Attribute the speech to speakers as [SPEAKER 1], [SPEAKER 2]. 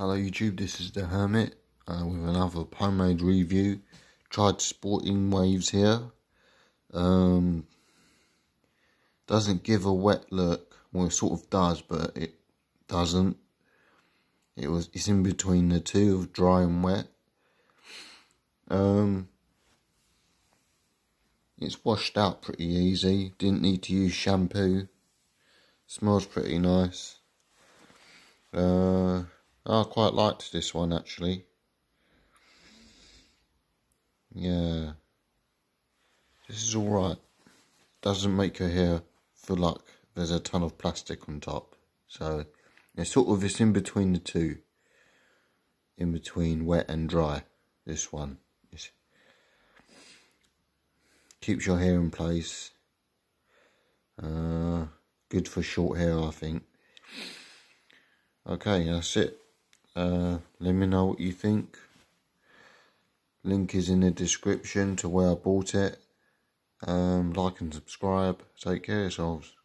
[SPEAKER 1] Hello YouTube, this is the Hermit uh, with another pomade review. Tried Sportin' Waves here. Um, doesn't give a wet look. Well, it sort of does, but it doesn't. It was. It's in between the two of dry and wet. Um, it's washed out pretty easy. Didn't need to use shampoo. Smells pretty nice. Uh, I quite liked this one actually. Yeah. This is alright. Doesn't make your hair feel like there's a ton of plastic on top. So, it's sort of, it's in between the two. In between wet and dry. This one. It's, keeps your hair in place. Uh, good for short hair, I think. Okay, that's it. Uh, let me know what you think. Link is in the description to where I bought it. Um, like and subscribe. Take care yourselves.